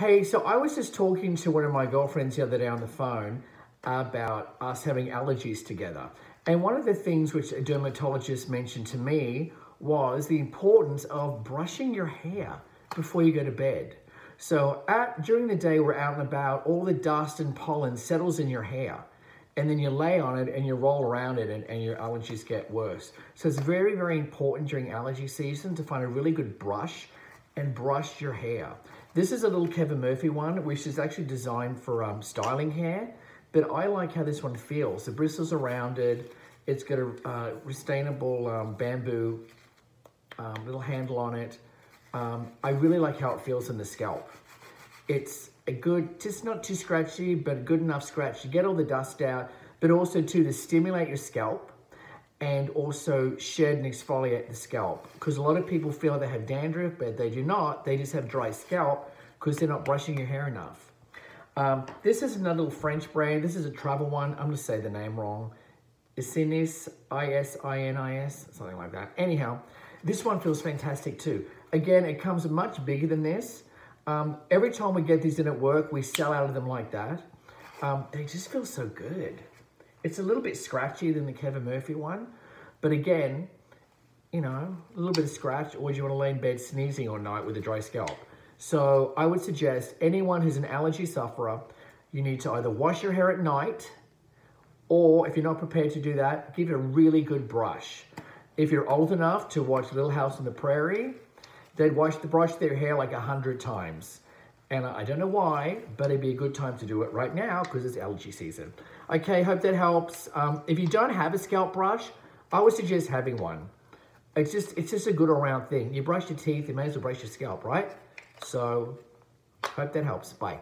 Hey, so I was just talking to one of my girlfriends the other day on the phone about us having allergies together. And one of the things which a dermatologist mentioned to me was the importance of brushing your hair before you go to bed. So at, during the day, we're out and about, all the dust and pollen settles in your hair and then you lay on it and you roll around it and, and your allergies get worse. So it's very, very important during allergy season to find a really good brush and brush your hair. This is a little Kevin Murphy one, which is actually designed for um, styling hair, but I like how this one feels. The bristles are rounded. It's got a uh, restainable um, bamboo um, little handle on it. Um, I really like how it feels in the scalp. It's a good, just not too scratchy, but good enough scratch to get all the dust out, but also too to stimulate your scalp and also shed and exfoliate the scalp. Because a lot of people feel they have dandruff, but they do not. They just have dry scalp because they're not brushing your hair enough. Um, this is another little French brand. This is a travel one. I'm going to say the name wrong. Isinis, I-S-I-N-I-S, something like that. Anyhow, this one feels fantastic too. Again, it comes much bigger than this. Um, every time we get these in at work, we sell out of them like that. Um, they just feel so good. It's a little bit scratchier than the Kevin Murphy one, but again, you know, a little bit of scratch, or do you want to lay in bed sneezing all night with a dry scalp? So I would suggest anyone who's an allergy sufferer, you need to either wash your hair at night, or if you're not prepared to do that, give it a really good brush. If you're old enough to watch Little House on the Prairie, they'd wash the brush their hair like a hundred times. And I don't know why, but it'd be a good time to do it right now because it's allergy season. Okay, hope that helps. Um, if you don't have a scalp brush, I would suggest having one. It's just it's just a good around thing. You brush your teeth, you may as well brush your scalp, right? So, hope that helps. Bye.